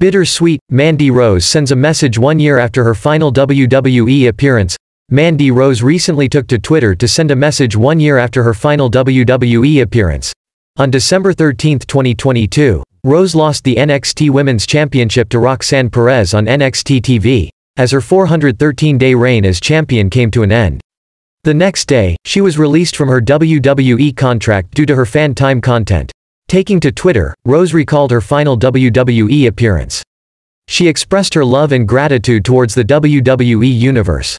Bittersweet, Mandy Rose sends a message one year after her final WWE appearance. Mandy Rose recently took to Twitter to send a message one year after her final WWE appearance. On December 13, 2022, Rose lost the NXT Women's Championship to Roxanne Perez on NXT TV, as her 413-day reign as champion came to an end. The next day, she was released from her WWE contract due to her FanTime content. Taking to Twitter, Rose recalled her final WWE appearance. She expressed her love and gratitude towards the WWE Universe.